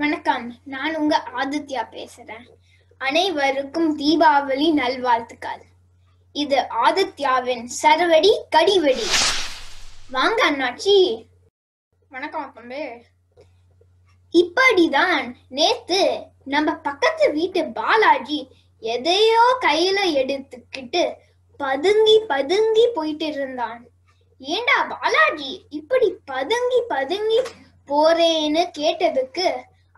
வணக்கம். நான் உங்க ஆதித்யா பேசுறேன். அனைவருக்கும் தீபாவளி நல்வாழ்த்துக்கள். இது ஆதித்யாவின் சரவடி கடிவெடி. வாங்க அண்ணாச்சி. வணக்கம் தம்பி இப்படிதான் நேத்து நம்ம பக்கத்து வீட்டு பாலாஜி எதையோ கையில எடுத்துக்கிட்டு பதுங்கி பதுங்கி போயிட்டு இருந்தான் ஏண்டா பாலாஜி இப்படி பதுங்கி பதுங்கி போறேன்னு கேட்டதுக்கு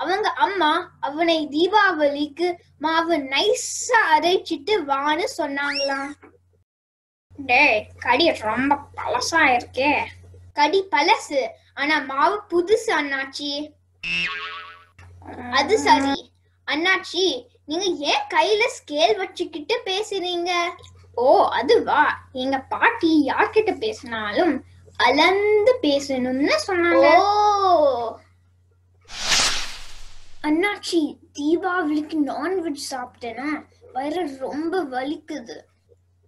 அவங்க அம்மா அவனை தீபாவளிக்கு மாவு நைஸா அரைச்சிட்டு வான்னு சொன்னாங்களாம். டேய் கடி ரொம்ப பழசா இருக்கே. கடி பழசு ஆனா மாவு புதுசு அண்ணாச்சி. அது சரி. அண்ணாச்சி நீங்க ஏன் கையில ஸ்கேல் வச்சுக்கிட்டு பேசுறீங்க? ஓ அதுவா? எங்க பாட்டி யார்கிட்ட பேசினாலும் அளந்து பேசணும்னு சொன்னாங்க. ஓ அண்ணாச்சி தீபாவளிக்கு நான்வெஜ் சாப்பிட்டேனா? வயிறு ரொம்ப வலிக்குது.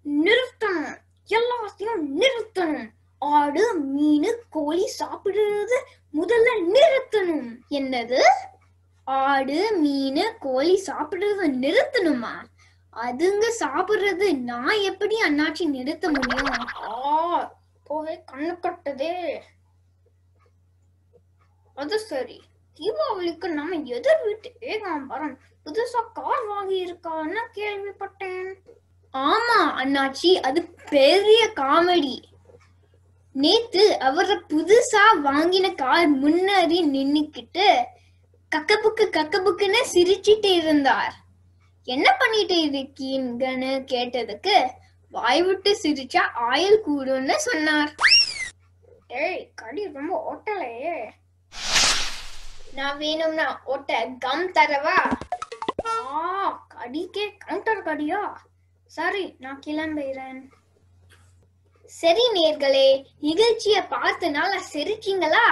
நிறுத்தணும். எல்லாத்தையும் நிறுத்தணும். ஆடு மீன் கோழி சாப்பிடுறது முதல்ல நிறுத்தணும். என்னது? ஆடு மீன் கோழி சாப்பிடுறது நிறுத்தணுமா? அதுங்க சாப்பிடுறது நான் எப்படி அண்ணாச்சி நிறுத்த முடியும்? போவே கண்ணு கட்டதே. அது சரி. தீபாவளிக்கு நம்ம எதிர் வீட்டு ஏகாம்பரம் புதுசா கார் வாங்கி இருக்கான்னு கேள்விப்பட்டேன். ஆமா அண்ணாச்சி அது பெரிய காமெடி. நேத்து அவர புதுசா வாங்கின கார் முன்னாடி நின்னுக்கிட்டு கக்கபுக்கு கக்கபுக்குன்னு சிரிச்சிட்டு இருந்தார். என்ன பண்ணிட்டு இருக்கீங்கன்னு கேட்டதுக்கு வாய் விட்டு சிரிச்சா ஆயில் கூடும்னு சொன்னார். ஏய் கடி ரொம்ப ஓட்டலையே. நான் வேணும்னா ஒட்ட கம் தரவா? ஆ கடிக்கே கவுண்டர் கடியா? சரி நான் கிளம்புகிறேன் சரி நேர்களே நிகழ்ச்சிய பார்த்தனால சிரிச்சீங்களா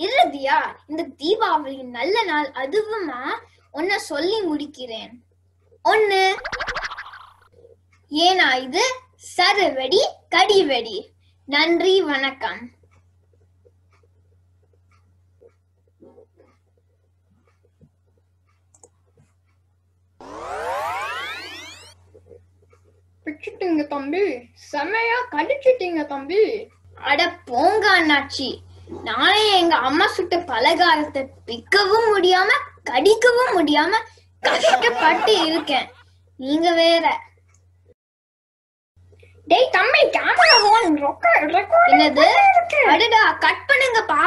இறுதியா இந்த தீபாவளி நல்ல நாள் அதுவுமா? ஒன்ன சொல்லி முடிக்கிறேன். ஒண்ணு ஏனா இது சரவடி கடி வெடி நன்றி வணக்கம். பிச்சுட்டீங்க தம்பி. செமையா கடிச்சிட்டீங்க தம்பி. அட போங்க அண்ணாச்சி. நானே எங்க அம்மா சுட்ட பலகாரத்தை பிக்கவும் முடியாம கடிக்கவும் முடியாம கஷ்டப்பட்டு இருக்கேன். நீங்க வேற. டேய் தம்பி கேமரா ஆன் என்னது? அடடா கட் பண்ணுங்கப்பா